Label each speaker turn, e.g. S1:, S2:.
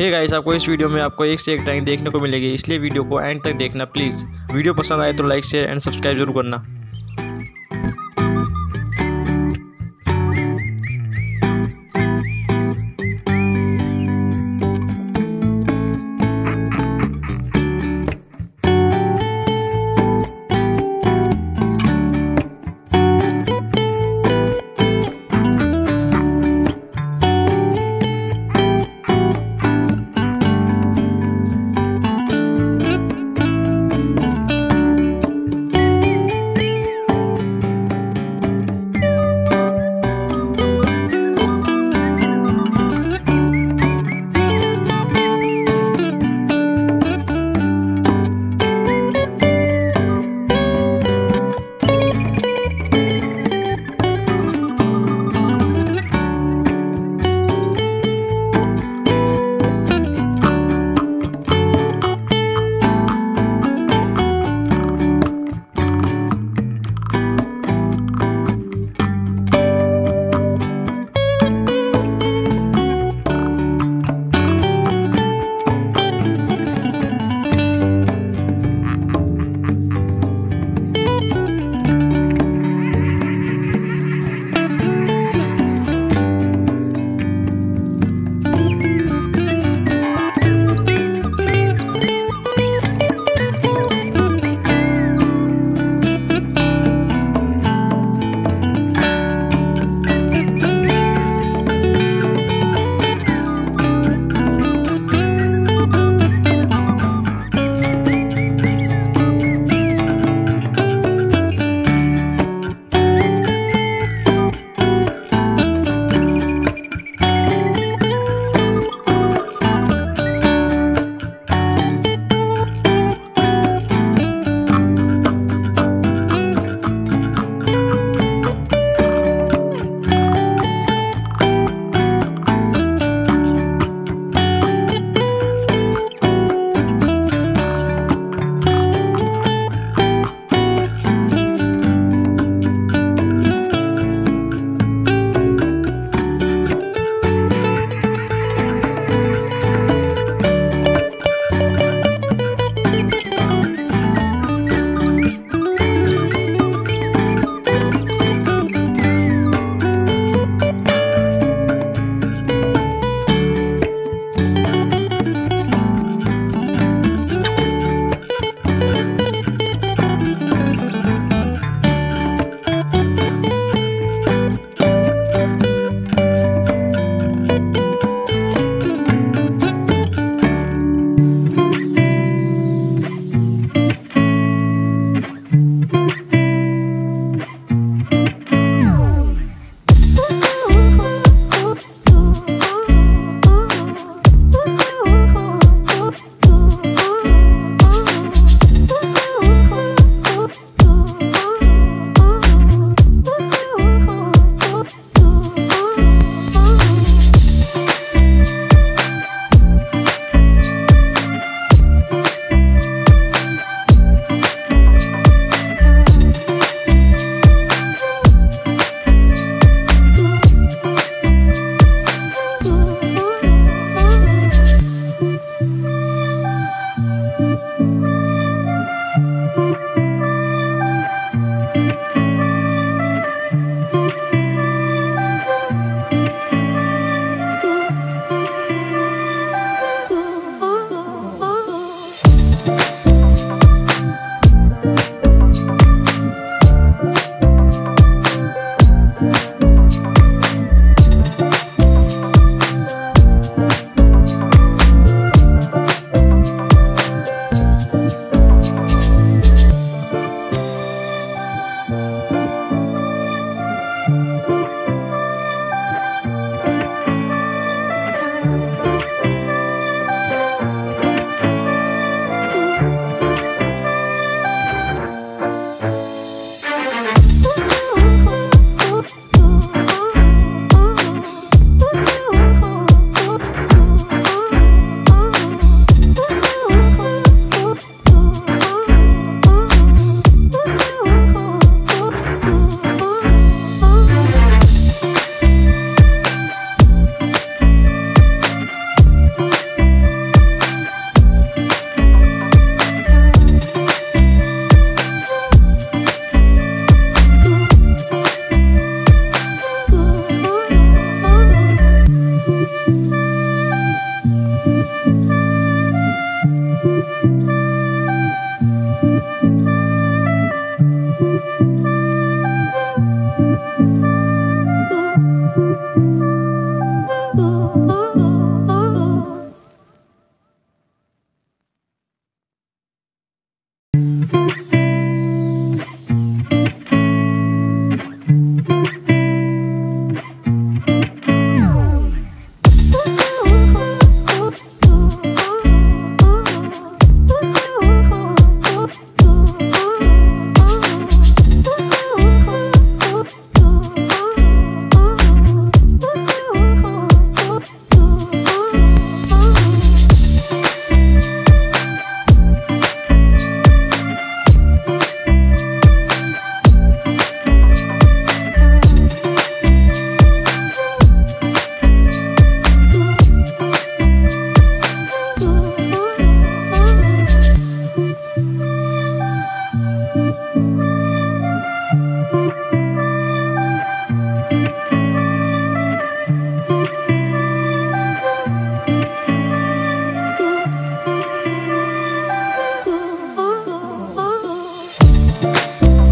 S1: Hey guys आपको इस video में आपको एक से एक ड्राइंग देखने को मिलेगी। इसलिए वीडियो को एंड तक देखना प्लीज़ वीडियो पसंद आए तो लाइक शेयर एंड सब्सक्राइब ज़रूर करना। Música